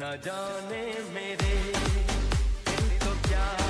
न जाने मेरे तो क्या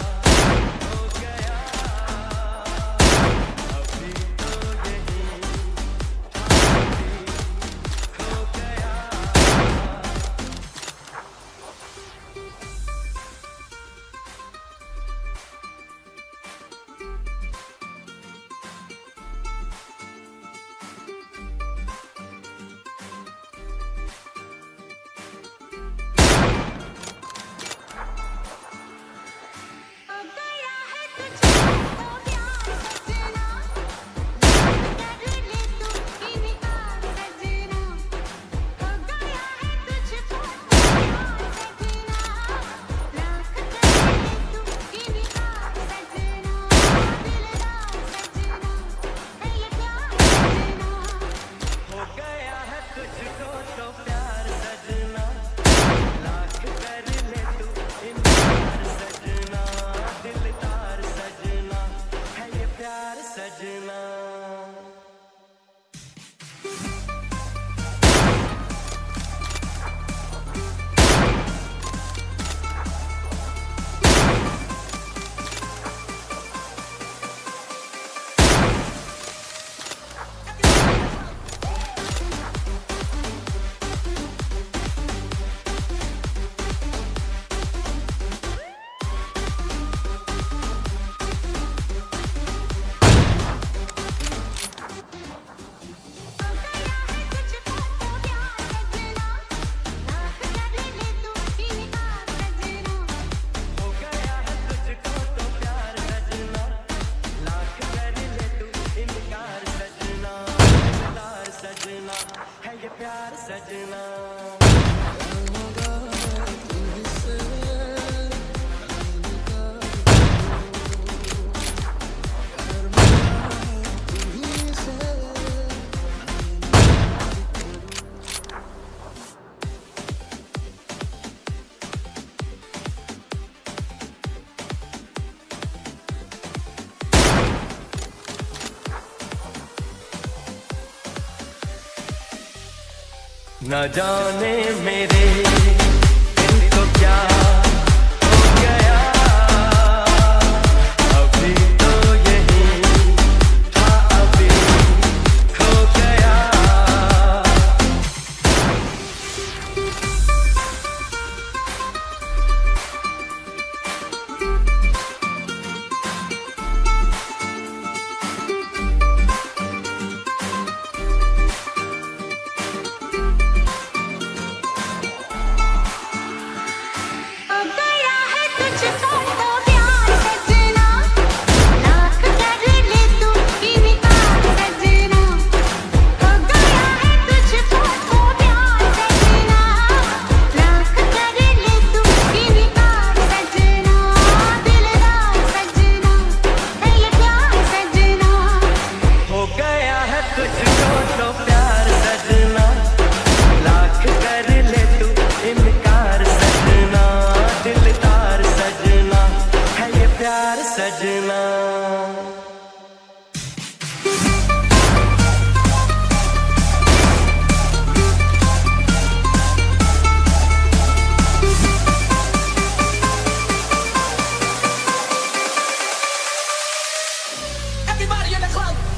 प्यार सजना न जाने मेरे दिल को क्या 放。